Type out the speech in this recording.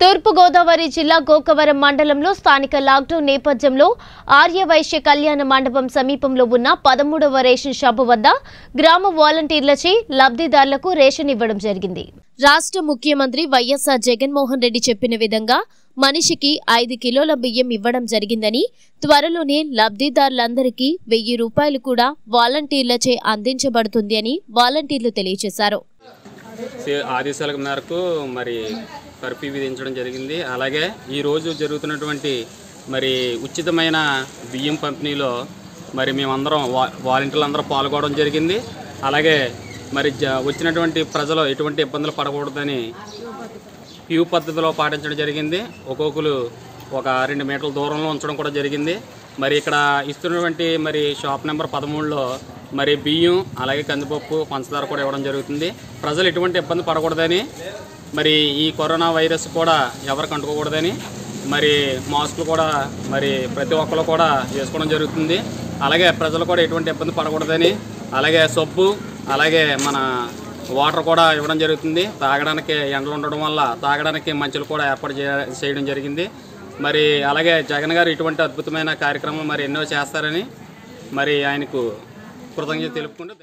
తూర్పుగోదావరి జిల్లా గోకవరం మండలంలో స్థానిక లాక్డౌన్ నేపథ్యంలో ఆర్యవైశ్య కళ్యాణ మండపం సమీపంలో ఉన్న పదమూడవ రేషన్ షాపు వద్ద గ్రామ వాలంటీర్లచే లబ్ధిదారులకు రేషన్ ఇవ్వడం జరిగింది. రాష్ట్ర ముఖ్యమంత్రి వైఎస్ఆర్ జగన్మోహన్ రెడ్డి చెప్పిన విధంగా మనిషికి ఐదు కిలోల బియ్యం ఇవ్వడం జరిగిందని త్వరలోనే లబ్ధిదారులందరికీ వెయ్యి రూపాయలు కూడా వాలంటీర్లచే అందించబడుతుంది అని వాలంటీర్లు తెలియజేశారు. ఆదేశాల మేరకు మరి కర్ఫ్యూ విధించడం జరిగింది. అలాగే ఈరోజు జరుగుతున్నటువంటి మరి ఉచితమైన బియ్యం పంపిణీలో మరి మేమందరం వా వాలంటీర్లు అందరూ పాల్గొనడం జరిగింది. అలాగే మరి జ వచ్చినటువంటి ప్రజలు ఎటువంటి ఇబ్బందులు పడకూడదని క్యూ పద్ధతిలో పాటించడం జరిగింది. ఒక్కొక్కరు ఒక రెండు మీటర్ల దూరంలో ఉంచడం కూడా జరిగింది. మరి ఇక్కడ ఇస్తున్నటువంటి మరి షాప్ నెంబర్ పదమూడులో మరి బియ్యం అలాగే కందిపప్పు పంచదార కూడా ఇవ్వడం జరుగుతుంది. ప్రజలు ఎటువంటి ఇబ్బంది పడకూడదని మరి ఈ కరోనా వైరస్ కూడా ఎవరికి అంటుకోకూడదని మరి మాస్కులు కూడా మరి ప్రతి ఒక్కరు కూడా వేసుకోవడం జరుగుతుంది. అలాగే ప్రజలు కూడా ఎటువంటి ఇబ్బంది పడకూడదని అలాగే సబ్బు అలాగే మన వాటర్ కూడా ఇవ్వడం జరుగుతుంది. తాగడానికి ఎండలు ఉండడం వల్ల తాగడానికి మంచులు కూడా ఏర్పాటు చేయ- చేయడం జరిగింది. మరి అలాగే జగన్ గారు ఇటువంటి అద్భుతమైన కార్యక్రమం మరి ఎన్నో చేస్తారని మరి ఆయనకు కృతజ్ఞత తెలుపుకుంటూ